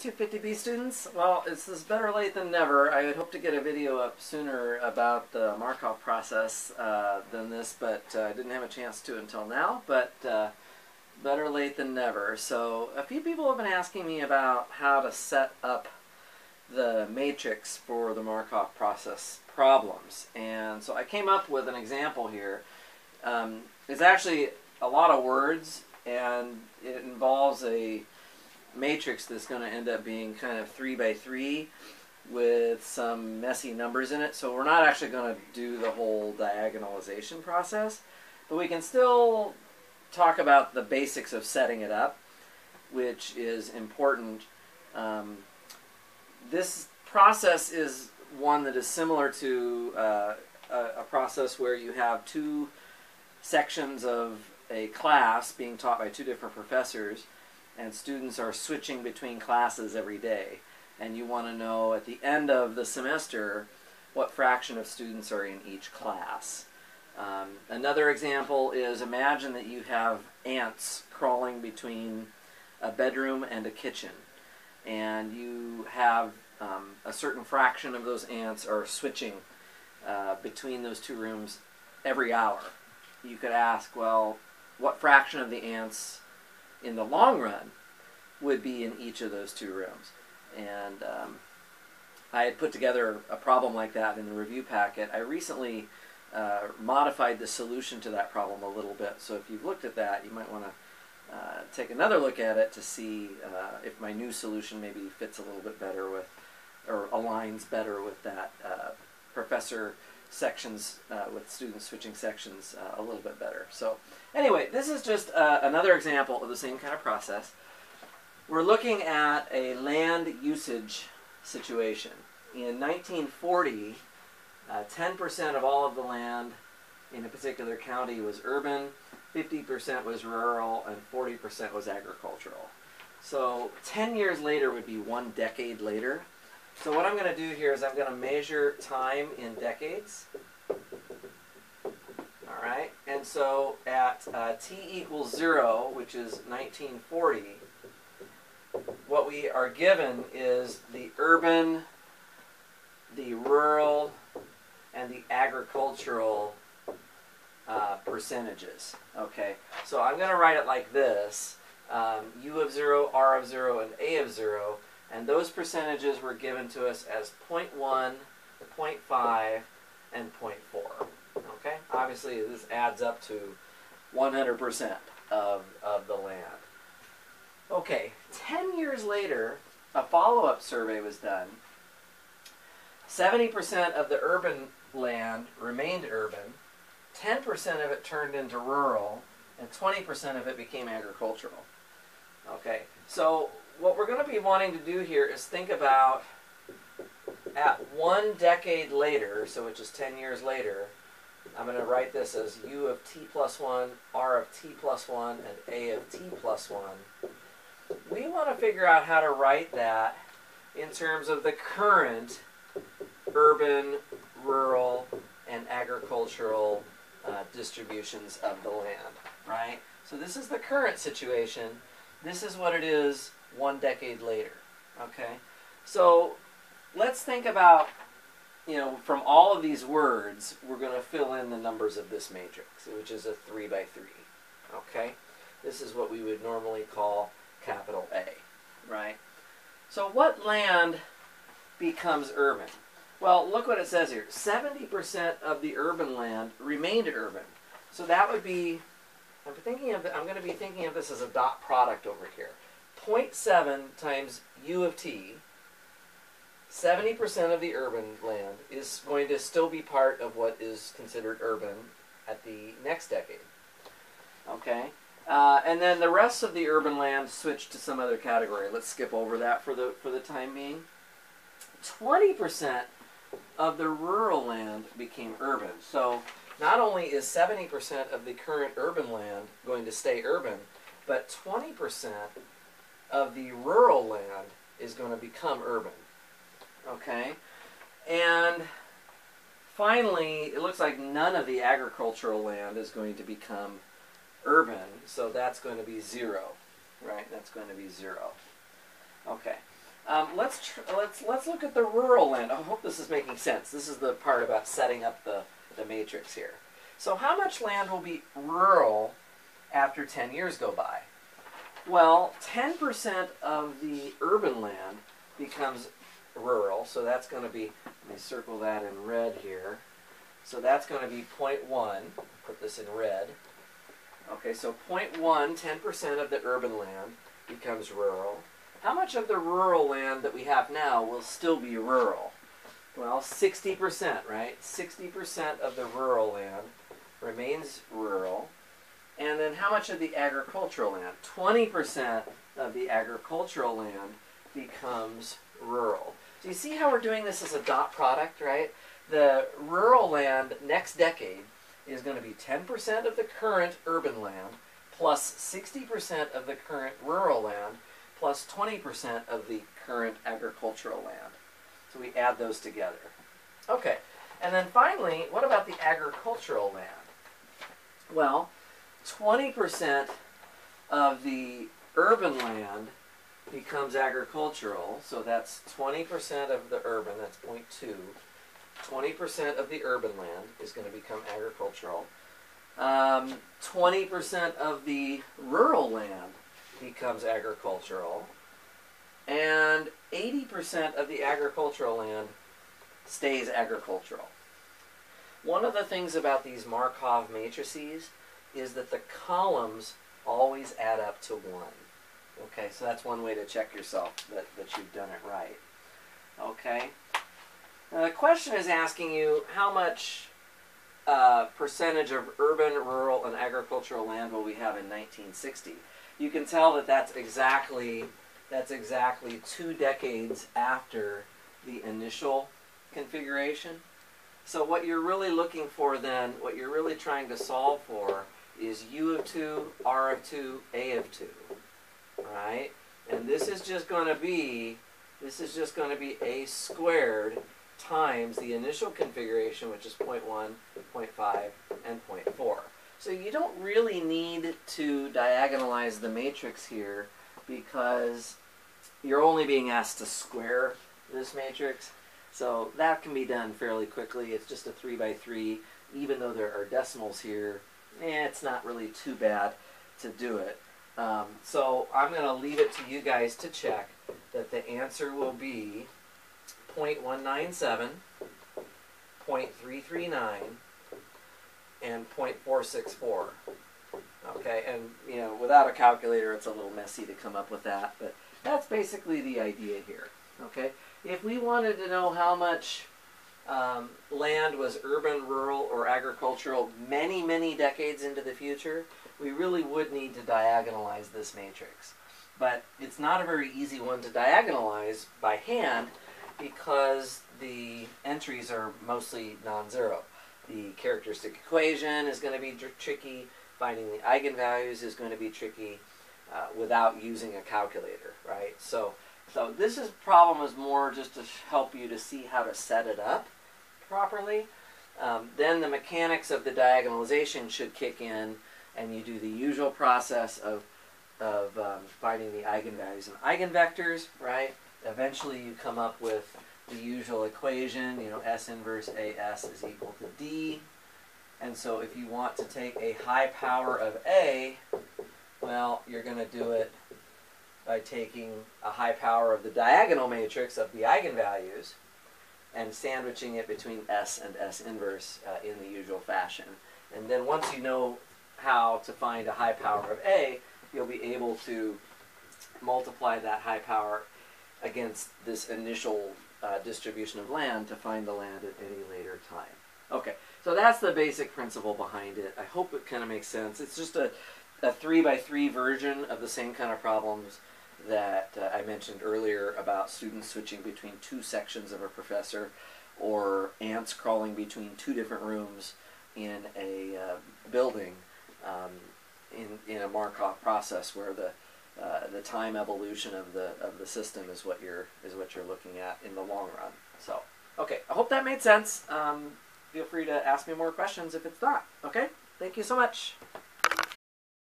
250B students. Well, it's this better late than never. I had hoped to get a video up sooner about the Markov process uh, than this, but uh, I didn't have a chance to until now. But uh, better late than never. So a few people have been asking me about how to set up the matrix for the Markov process problems. And so I came up with an example here. Um, it's actually a lot of words, and it involves a matrix that's going to end up being kind of 3 by 3 with some messy numbers in it. So we're not actually going to do the whole diagonalization process, but we can still talk about the basics of setting it up, which is important. Um, this process is one that is similar to uh, a, a process where you have two sections of a class being taught by two different professors and students are switching between classes every day. And you want to know at the end of the semester what fraction of students are in each class. Um, another example is imagine that you have ants crawling between a bedroom and a kitchen. And you have um, a certain fraction of those ants are switching uh, between those two rooms every hour. You could ask, well, what fraction of the ants in the long run would be in each of those two rooms. And um, I had put together a problem like that in the review packet. I recently uh, modified the solution to that problem a little bit. So if you've looked at that, you might want to uh, take another look at it to see uh, if my new solution maybe fits a little bit better with, or aligns better with that uh, professor sections uh, with students switching sections uh, a little bit better. So anyway, this is just uh, another example of the same kind of process. We're looking at a land usage situation. In 1940, 10% uh, of all of the land in a particular county was urban, 50% was rural, and 40% was agricultural. So 10 years later would be one decade later. So what I'm going to do here is I'm going to measure time in decades. All right, and so at uh, t equals 0, which is 1940, what we are given is the urban, the rural, and the agricultural uh, percentages. Okay, so I'm going to write it like this. Um, U of 0, R of 0, and A of 0 and those percentages were given to us as 0.1, 0.5, and 0.4. Okay? Obviously, this adds up to 100% of, of the land. Okay, 10 years later, a follow-up survey was done. 70% of the urban land remained urban, 10% of it turned into rural, and 20% of it became agricultural. Okay, so what we're going to be wanting to do here is think about at one decade later, so which is 10 years later, I'm going to write this as u of t plus 1, r of t plus 1, and a of t plus 1. We want to figure out how to write that in terms of the current urban, rural, and agricultural uh, distributions of the land, right? So this is the current situation. This is what it is one decade later. Okay? So let's think about, you know, from all of these words, we're going to fill in the numbers of this matrix, which is a 3 by 3. Okay? This is what we would normally call capital A, right? So what land becomes urban? Well, look what it says here. 70% of the urban land remained urban. So that would be, I'm thinking of, I'm going to be thinking of this as a dot product over here. 0.7 times u of t, 70% of the urban land is going to still be part of what is considered urban at the next decade. Okay? Uh, and then the rest of the urban land switched to some other category. Let's skip over that for the, for the time being. 20% of the rural land became urban. So not only is 70% of the current urban land going to stay urban, but 20% of the rural land is going to become urban. Okay? And finally, it looks like none of the agricultural land is going to become urban, so that's going to be zero. Right? That's going to be zero. Okay. Um, let's let's let's look at the rural land. I hope this is making sense. This is the part about setting up the the matrix here. So how much land will be rural after 10 years go by? Well, 10% of the urban land becomes rural, so that's going to be, let me circle that in red here. So that's going to be 0.1, put this in red. Okay, so 0.1, 10% of the urban land becomes rural. How much of the rural land that we have now will still be rural? Well, 60%, right? 60% of the rural land remains rural. And then how much of the agricultural land? 20% of the agricultural land becomes rural. So you see how we're doing this as a dot product, right? The rural land next decade is going to be 10% of the current urban land plus 60% of the current rural land plus 20% of the current agricultural land. So we add those together. Okay, and then finally, what about the agricultural land? Well, 20% of the urban land becomes agricultural, so that's 20% of the urban, that's 0.2. 20% of the urban land is going to become agricultural. Um, 20% of the rural land becomes agricultural. And 80% of the agricultural land stays agricultural. One of the things about these Markov matrices is that the columns always add up to 1. Okay, so that's one way to check yourself that, that you've done it right. Okay. Now the question is asking you how much uh, percentage of urban, rural, and agricultural land will we have in 1960? You can tell that that's exactly that's exactly two decades after the initial configuration. So what you're really looking for then, what you're really trying to solve for is U of 2, R of 2, A of 2. Right? And this is just going to be, this is just going to be A squared times the initial configuration, which is 0 0.1, 0 0.5, and 0 0.4. So you don't really need to diagonalize the matrix here because you're only being asked to square this matrix. So that can be done fairly quickly. It's just a 3 by 3. Even though there are decimals here, eh, it's not really too bad to do it. Um, so I'm going to leave it to you guys to check that the answer will be 0.197, 0.339, and 0.464. Okay, and you know, without a calculator, it's a little messy to come up with that, but that's basically the idea here. Okay, if we wanted to know how much um, land was urban, rural, or agricultural many, many decades into the future, we really would need to diagonalize this matrix. But it's not a very easy one to diagonalize by hand because the entries are mostly non-zero. The characteristic equation is going to be tr tricky. Finding the eigenvalues is going to be tricky uh, without using a calculator, right? So, so this is problem is more just to help you to see how to set it up properly. Um, then the mechanics of the diagonalization should kick in, and you do the usual process of of um, finding the eigenvalues and eigenvectors, right? Eventually, you come up with the usual equation. You know, S inverse AS is equal to D. And so if you want to take a high power of A, well, you're going to do it by taking a high power of the diagonal matrix of the eigenvalues and sandwiching it between S and S inverse uh, in the usual fashion. And then once you know how to find a high power of A, you'll be able to multiply that high power against this initial uh, distribution of land to find the land at any later time. Okay, so that's the basic principle behind it. I hope it kind of makes sense. It's just a, a three by three version of the same kind of problems that uh, I mentioned earlier about students switching between two sections of a professor or ants crawling between two different rooms in a uh, building um, in, in a Markov process where the uh, the time evolution of the of the system is what you're is what you're looking at in the long run. So, okay, I hope that made sense. Um, feel free to ask me more questions if it's not. Okay, thank you so much.